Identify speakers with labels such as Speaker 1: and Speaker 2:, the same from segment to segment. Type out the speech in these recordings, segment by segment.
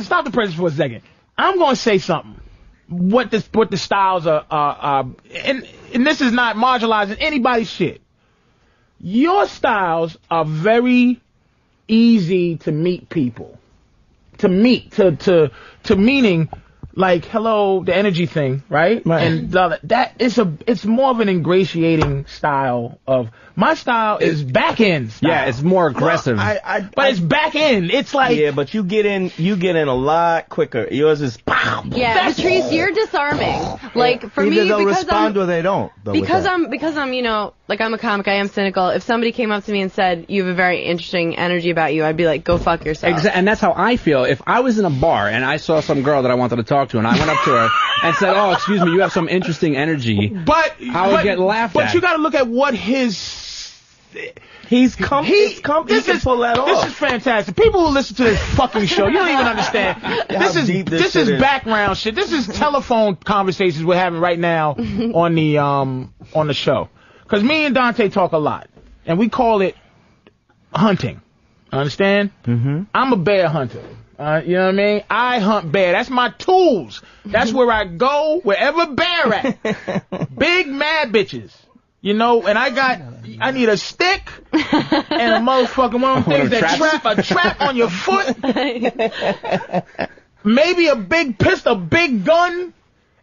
Speaker 1: Stop the presses for a second. I'm going to say something. What this, what the styles are, are, are and and this is not marginalizing anybody's shit. Your styles are very easy to meet people, to meet, to to to meaning like hello, the energy thing, right?
Speaker 2: Right.
Speaker 1: And the, that it's a it's more of an ingratiating style of my style is back end. Style.
Speaker 3: Yeah, it's more aggressive.
Speaker 2: I, I,
Speaker 1: but it's back end. It's like
Speaker 2: yeah, but you get in, you get in a lot quicker. Yours is.
Speaker 4: Yeah, Patrice, you're disarming. Oh. Like for
Speaker 5: Either
Speaker 4: me,
Speaker 5: they'll
Speaker 4: because
Speaker 5: respond
Speaker 4: I'm,
Speaker 5: or they don't. though,
Speaker 4: because. I'm because I'm you know like I'm a comic, I am cynical. If somebody came up to me and said you have a very interesting energy about you, I'd be like, go fuck yourself.
Speaker 3: Exa- and that's how I feel. If I was in a bar and I saw some girl that I wanted to talk to, and I went up to her and said, "Oh, excuse me, you have some interesting energy,"
Speaker 1: But
Speaker 3: I would
Speaker 1: but,
Speaker 3: get laughed
Speaker 1: but
Speaker 3: at.
Speaker 1: you got to look at what his.
Speaker 2: He's com-
Speaker 1: He,
Speaker 2: it's com- he
Speaker 1: this
Speaker 2: can
Speaker 1: is
Speaker 2: pull that off.
Speaker 1: this is fantastic. People who listen to this fucking show, you don't even understand. This is
Speaker 2: this
Speaker 1: this, is
Speaker 2: is.
Speaker 1: background shit. This is telephone conversations we're having right now on the um on the show. Cause me and Dante talk a lot, and we call it hunting. Understand? Mm-hmm. I'm a bear hunter. Uh, you know what I mean? I hunt bear. That's my tools. That's where I go, wherever bear at. Big mad bitches. You know, and I got, I need a stick and a motherfucking one of them things that trap, a trap on your foot. Maybe a big pistol, a big gun,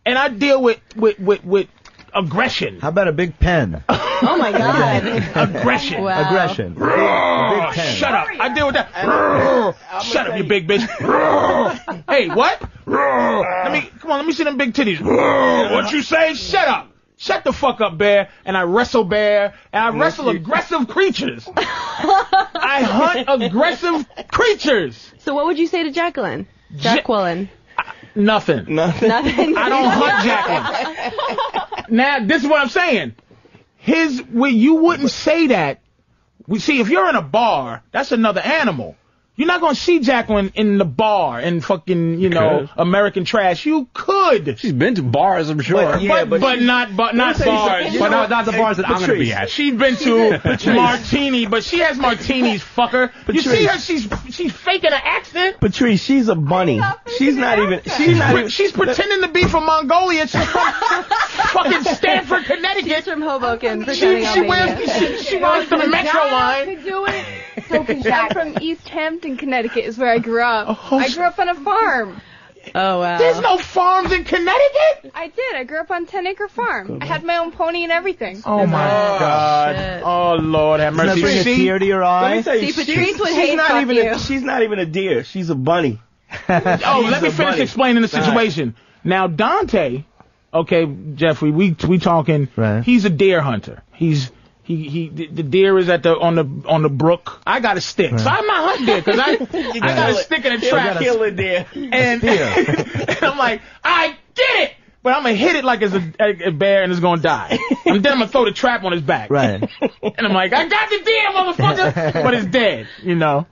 Speaker 1: and I deal with, with, with, with aggression.
Speaker 5: How about a big pen?
Speaker 4: oh my god.
Speaker 1: Aggression.
Speaker 4: Wow.
Speaker 5: Aggression. A big pen.
Speaker 1: Shut up. I deal with that. Shut up, you big bitch. hey, what? Let me, come on, let me see them big titties. What you say? Shut up. Shut the fuck up, bear. And I wrestle bear, and I wrestle aggressive creatures. I hunt aggressive creatures.
Speaker 4: So what would you say to Jacqueline? Jacqueline.
Speaker 1: Nothing.
Speaker 2: Nothing.
Speaker 4: Nothing.
Speaker 1: I don't hunt Jacqueline. now, this is what I'm saying. His, well, you wouldn't say that. We see if you're in a bar, that's another animal. You're not gonna see Jacqueline in the bar in fucking, you know,
Speaker 3: could.
Speaker 1: American trash. You could,
Speaker 3: She's been to bars, I'm sure.
Speaker 2: But, yeah,
Speaker 1: but, but,
Speaker 2: she-
Speaker 1: not, but not
Speaker 2: tell you
Speaker 1: bars.
Speaker 3: but not, not the bars that I'm going to be at.
Speaker 1: She's been to Martini, but she has martinis, fucker. You see her? She's she's faking an accent.
Speaker 2: Patrice, she's a bunny. She's not even. She's not even.
Speaker 1: She's pretending to be from Mongolia. She's from fucking Stamford, Connecticut.
Speaker 4: She's from Hoboken,
Speaker 1: She,
Speaker 4: pretending
Speaker 1: she wears
Speaker 4: Albania.
Speaker 1: she, she rides the Metro line.
Speaker 6: Could do. So, cause I'm from East Hampton, Connecticut, is where I grew up. Oh, I grew up on a farm.
Speaker 4: Oh wow.
Speaker 1: There's no farms in Connecticut.
Speaker 6: I did. I grew up on 10 acre farm. I had my own pony and everything.
Speaker 1: Oh my oh, God.
Speaker 4: shit.
Speaker 1: Oh Lord, have
Speaker 5: Doesn't
Speaker 1: mercy.
Speaker 5: bring a
Speaker 1: See?
Speaker 5: tear to your
Speaker 2: Let
Speaker 5: eye?
Speaker 2: me tell you,
Speaker 4: See,
Speaker 2: she's,
Speaker 4: Patrice would
Speaker 2: she's
Speaker 4: hate
Speaker 2: not
Speaker 4: fuck
Speaker 2: even.
Speaker 4: you.
Speaker 2: A, she's not even a deer. She's a bunny.
Speaker 1: Oh, let me
Speaker 2: a
Speaker 1: finish
Speaker 2: bunny.
Speaker 1: explaining the situation. Now Dante, okay, Jeffrey, we we talking.
Speaker 5: Right.
Speaker 1: He's a deer hunter. He's he he the the deer is at the on the on the brook. I got a stick, so I'm not hunting deer because I I got a stick in a
Speaker 2: He'll
Speaker 1: trap.
Speaker 2: kill a deer.
Speaker 1: and, and I'm like, I get it, but I'm gonna hit it like it's a, a bear and it's gonna die. And then I'm gonna throw the trap on his back.
Speaker 5: Right.
Speaker 1: And I'm like, I got the deer, motherfucker, but it's dead. You know,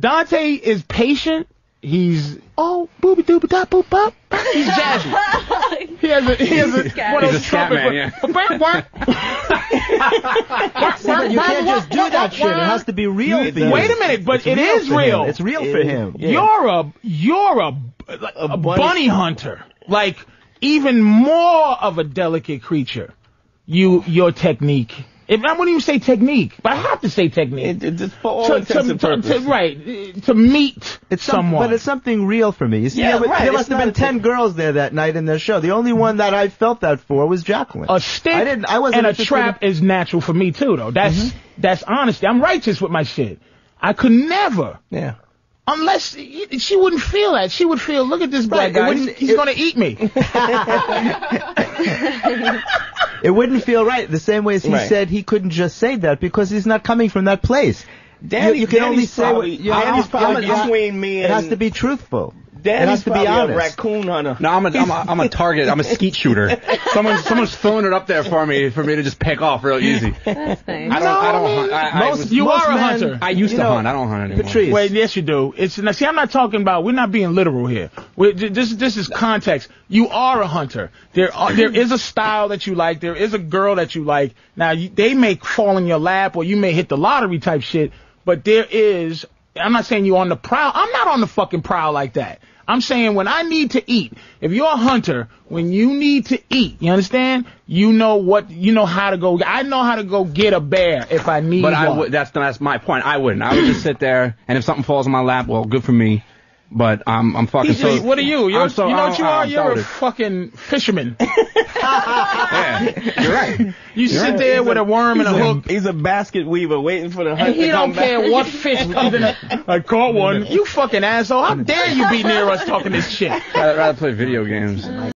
Speaker 1: Dante is patient. He's oh booby dooby da boop bop. He's jazzy. He has a he has a one of
Speaker 3: He's a
Speaker 1: those
Speaker 3: scat man,
Speaker 1: trumpets.
Speaker 5: But you can't just do that shit. It has to be real for you.
Speaker 1: Wait a minute, but
Speaker 5: It's
Speaker 1: it
Speaker 5: real
Speaker 1: is
Speaker 5: for him.
Speaker 1: real.
Speaker 5: It's real for him.
Speaker 2: Yeah.
Speaker 1: You're a you're a like, a, bunny.
Speaker 2: bunny.
Speaker 1: hunter, like even more of a delicate creature. You your technique. If I wouldn't even say technique, but I have to say technique.
Speaker 2: It, it, just for all
Speaker 1: to,
Speaker 2: intents
Speaker 1: to,
Speaker 2: and purposes.
Speaker 1: to- right to meet
Speaker 5: It's some,
Speaker 1: someone.
Speaker 5: but it's something real for me. You see,
Speaker 2: Yeah,
Speaker 5: there,
Speaker 2: right,
Speaker 5: there must have been ten girls there that night in their show. The only one that I felt that for was Jacqueline.
Speaker 1: a stick
Speaker 5: I didn't. I wasn't
Speaker 1: and a trap
Speaker 5: in-
Speaker 1: is natural for me too, though. That's
Speaker 2: Mm-hmm.
Speaker 1: that's honesty. I'm righteous with my shit. I could never.
Speaker 2: Yeah.
Speaker 1: Unless she wouldn't feel that, she would feel. Look at this black
Speaker 5: Right,
Speaker 1: guy. He's, he's
Speaker 5: it-
Speaker 1: gonna eat me.
Speaker 5: It wouldn't feel right. The same way as he
Speaker 2: Right.
Speaker 5: said he couldn't just say that because he's not coming from that place.
Speaker 2: Danny,
Speaker 5: you, you can
Speaker 2: Danny's
Speaker 5: only say
Speaker 2: probably,
Speaker 5: what you
Speaker 2: Danny's
Speaker 5: have-
Speaker 2: probably between me and
Speaker 5: It has to be truthful. It has to be
Speaker 2: probably a
Speaker 5: honest.
Speaker 2: raccoon hunter.
Speaker 3: No, I'm a, I'm a, I'm a target. I'm a skeet shooter. Someone's, someone's throwing it up there for me, for me to just pick off real easy.
Speaker 4: That's nice.
Speaker 3: I don't, I don't hunt. I, I,
Speaker 5: Most-
Speaker 3: was-
Speaker 1: You
Speaker 5: most
Speaker 1: are a
Speaker 5: men-
Speaker 1: hunter.
Speaker 3: I used
Speaker 5: you
Speaker 3: to
Speaker 5: know,
Speaker 3: hunt. I don't hunt anymore.
Speaker 5: Patrice.
Speaker 1: Wait, yes, you do. It's now. See, I'm not talking about. We're not being literal here. We're, this this is context. You are a hunter. There are, there is a style that you like. There is a girl that you like. Now you, they may fall in your lap, or you may hit the lottery type shit. But there is I'm not saying you're on the prowl. I'm not on the fucking prowl like that. I'm saying when I need to eat, if you're a hunter, when you need to eat, you understand? You know what, you know how to go. I know how to go get a bear if I need
Speaker 3: But I
Speaker 1: one.
Speaker 3: would. That's that's my point. I wouldn't. I would just sit there, and if something falls in my lap, well, good for me. But I'm I'm fucking so.
Speaker 1: what are you? You're,
Speaker 3: so-
Speaker 1: you know what you are?
Speaker 3: I'm
Speaker 1: You're a fucking fisherman.
Speaker 3: Yeah, you're right.
Speaker 1: You sit there with a worm and a
Speaker 2: he's,
Speaker 1: hook.
Speaker 2: he's a basket weaver waiting for the hunt
Speaker 1: And he
Speaker 2: to
Speaker 1: don't
Speaker 2: come back.
Speaker 1: care what fish. Even a, I caught one. You fucking asshole. How dare you be near us talking this shit?
Speaker 3: I'd rather play video games.